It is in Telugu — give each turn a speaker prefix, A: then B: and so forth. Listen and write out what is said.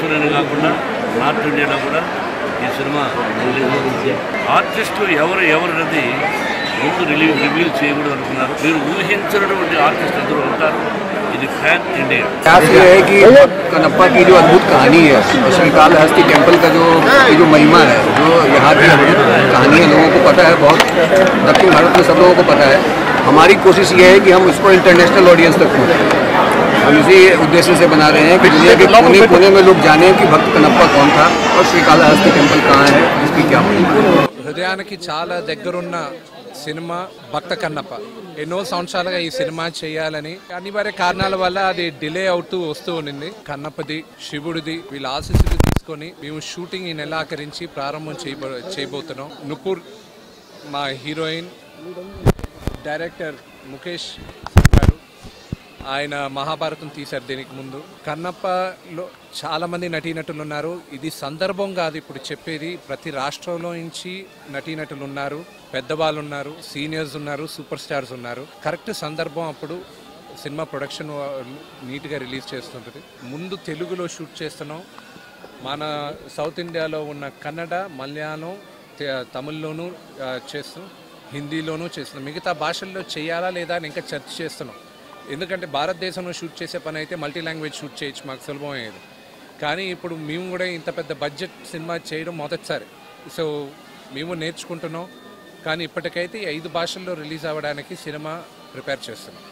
A: భారతదేశంలోనే కాకుండా నార్త్ ఇండియాలో కూడా ఈ సినిమా రిలీజ్ అవుతుంది ఆర్టిస్టు ఎవరు ఎవరన్నది ముందు రిలీవ్ రివీల్ చేయకూడదు అనుకున్నారు మీరు ఊహించినటువంటి ఆర్టిస్ట్ అందరూ ఉంటారు ఇది ఫ్యాన్ ఇండియా
B: प्रयास ये है कि कनप्पा की जो अद्भुत कहानी है और श्रीकालहस्ती टेम्पल का जो ये जो महिमा है जो यहाँ की अद्भुत कहानी है लोगों को पता है बहुत दक्षिण भारत में सब लोगों को पता है हमारी कोशिश ये है कि हम इसको इंटरनेशनल ऑडियंस तक पहुँचाएं हम इसी उद्देश्य से बना रहे हैं कि दुनिया के कोने कोने में लोग जाने कि भक्त कनप्पा कौन था और श्रीकालहस्ती टेम्पल कहाँ है इसकी क्या महिमा है
C: హృదయానికి చాలా దగ్గరున్న సినిమా భక్త కన్నప్ప ఎన్నో సంవత్సరాలుగా ఈ సినిమా చేయాలని అనివార్య కారణాల వల్ల అది డిలే అవుతూ వస్తూ ఉండింది కన్నప్పది శివుడిది వీళ్ళ ఆశీస్సులు తీసుకొని మేము షూటింగ్ ఈ నెలాఖరించి ప్రారంభం చేయబో చేయబోతున్నాం నుపూర్ మా హీరోయిన్ డైరెక్టర్ ముఖేష్ గారు ఆయన మహాభారతం తీశారు దీనికి ముందు. కన్నప్పలో చాలామంది నటీనటులు ఉన్నారు ఇది సందర్భం కాదు ఇప్పుడు చెప్పేది. ప్రతి రాష్ట్రంలో నుంచి నటీనటులు ఉన్నారు పెద్దవాళ్ళు ఉన్నారు సీనియర్స్ ఉన్నారు సూపర్ స్టార్స్ ఉన్నారు. కరెక్ట్ సందర్భం అప్పుడు సినిమా ప్రొడక్షన్ నీట్గా రిలీజ్ చేస్తుంటుంది. ముందు తెలుగులో షూట్ చేస్తున్నాం. మన సౌత్ ఇండియాలో ఉన్న కన్నడ మలయాళం తమిళ్ళోనూ చేస్తున్నాం. హిందీలోనూ చేస్తున్నాం. మిగతా భాషల్లో చేయాలా లేదా అని ఇంకా చర్చ చేస్తున్నాం. ఎందుకంటే భారతదేశంలో షూట్ చేసే పని అయితే మల్టీ లాంగ్వేజ్ షూట్ చేయొచ్చు మాకు సులభం అయ్యేది. కానీ ఇప్పుడు మేము కూడా ఇంత పెద్ద బడ్జెట్ సినిమా చేయడం మొదటిసారి. సో మేము నేర్చుకుంటున్నాం. కానీ ఇప్పటికైతే ఐదు భాషల్లో రిలీజ్ అవ్వడానికి సినిమా ప్రిపేర్ చేస్తున్నాం.